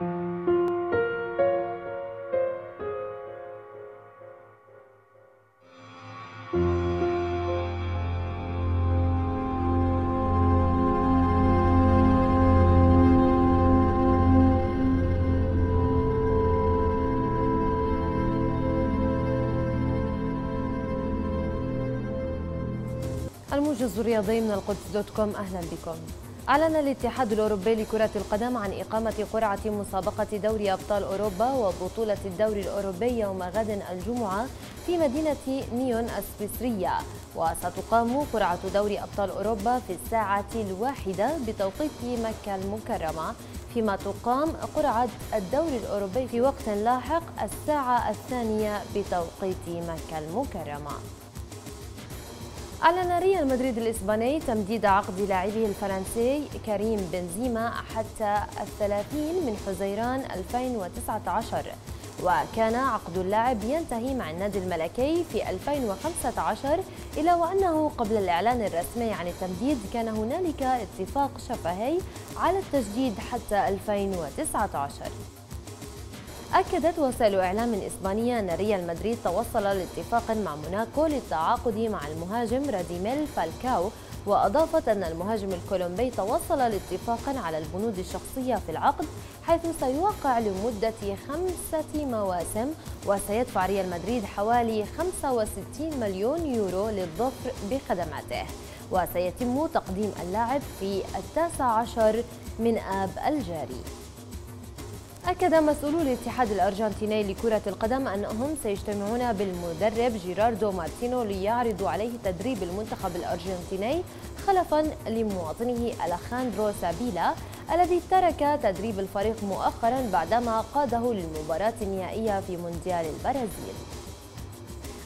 الموجز الرياضي من القدس دوت كوم أهلا بكم. أعلن الاتحاد الأوروبي لكرة القدم عن إقامة قرعة مسابقة دوري أبطال أوروبا وبطولة الدوري الأوروبي يوم غد الجمعة في مدينة نيون السويسرية. وستقام قرعة دوري أبطال أوروبا في الساعة الواحدة بتوقيت مكة المكرمة. فيما تقام قرعة الدوري الأوروبي في وقت لاحق الساعة الثانية بتوقيت مكة المكرمة. أعلن ريال مدريد الإسباني تمديد عقد لاعبه الفرنسي كريم بنزيما حتى الثلاثين من حزيران 2019 وكان عقد اللاعب ينتهي مع النادي الملكي في 2015 إلا وأنه قبل الإعلان الرسمي عن التمديد كان هنالك اتفاق شفهي على التجديد حتى 2019 أكدت وسائل إعلام إسبانية أن ريال مدريد توصل لاتفاق مع موناكو للتعاقد مع المهاجم راديميل فالكاو وأضافت أن المهاجم الكولومبي توصل لاتفاق على البنود الشخصية في العقد حيث سيوقع لمدة خمسة مواسم وسيدفع ريال مدريد حوالي 65 مليون يورو للظفر بخدماته. وسيتم تقديم اللاعب في التاسع عشر من آب الجاري. أكد مسؤولو الاتحاد الأرجنتيني لكرة القدم أنهم سيجتمعون بالمدرب جيراردو مارتينو ليعرضوا عليه تدريب المنتخب الأرجنتيني خلفا لمواطنه أليخاندرو سابيلا الذي ترك تدريب الفريق مؤخرا بعدما قاده للمباراة النهائية في مونديال البرازيل.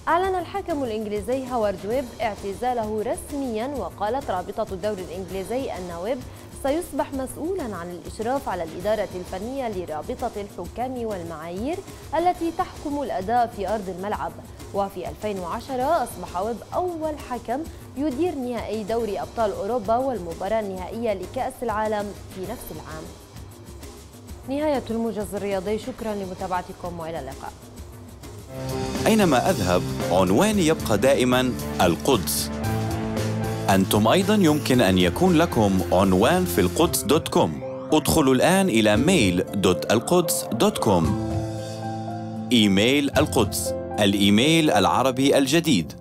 أعلن الحكم الإنجليزي هوارد ويب اعتزاله رسميا وقالت رابطة الدوري الإنجليزي أن ويب سيصبح مسؤولا عن الإشراف على الإدارة الفنية لرابطة الحكام والمعايير التي تحكم الأداء في أرض الملعب. وفي 2010 أصبح ويب أول حكم يدير نهائي دوري أبطال أوروبا والمباراة النهائية لكأس العالم في نفس العام. نهاية الموجز الرياضي شكرا لمتابعتكم وإلى اللقاء. أينما أذهب عنواني يبقى دائما القدس. أنتم أيضا يمكن أن يكون لكم عنوان في القدس dot com. ادخلوا الآن إلى mail dot القدس dot com. إيميل القدس الإيميل العربي الجديد.